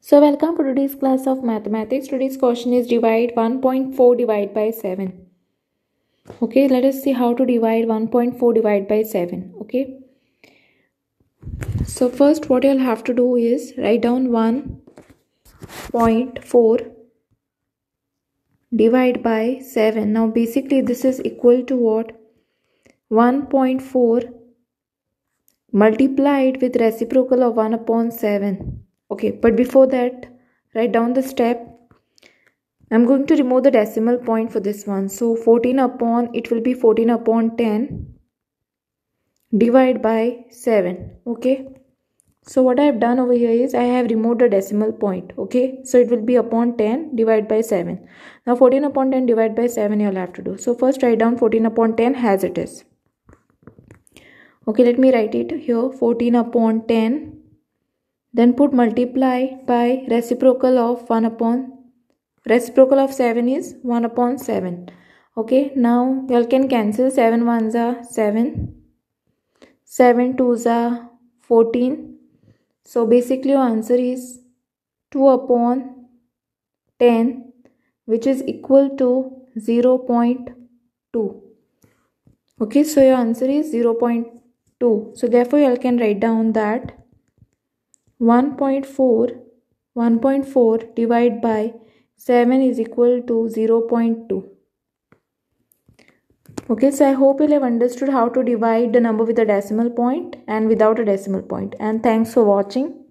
So welcome to today's class of mathematics. Today's question is divide 1.4 divide by 7. Okay, let us see how to divide 1.4 divide by 7. Okay. So first what you'll have to do is write down 1.4 divide by 7. Now basically this is equal to what? 1.4 multiplied with reciprocal of 1 upon 7 okay but before that write down the step i'm going to remove the decimal point for this one. So 14 upon it will be 14 upon 10 divide by 7 okay? So what i have done over here is i have removed the decimal point. Okay? So it will be upon 10 divide by 7 now 14 upon 10 divide by 7 you'll have to do. So first write down 14 upon 10 as it is. Okay let me write it here. 14 upon 10 then put multiply by reciprocal of 1 upon reciprocal of 7 is 1 upon 7 okay now y'all can cancel. 7 ones are 7 7 twos are 14 so basically your answer is 2 upon 10 which is equal to 0 0.2 okay so your answer is 0 0.2 so therefore you all can write down that 1.4 1.4 divided by 7 is equal to 0 0.2 okay so i hope you have understood how to divide the number with a decimal point and without a decimal point. And thanks for watching